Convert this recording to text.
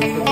Thank you.